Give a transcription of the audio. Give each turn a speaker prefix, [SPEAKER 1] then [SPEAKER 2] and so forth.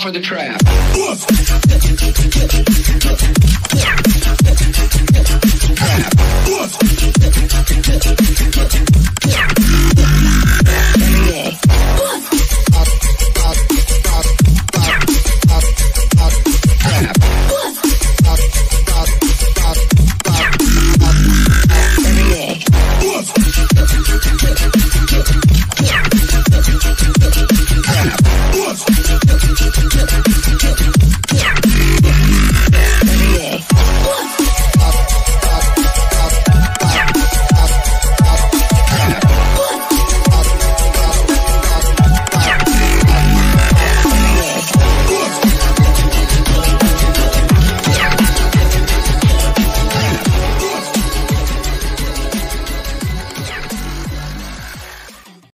[SPEAKER 1] for the trap.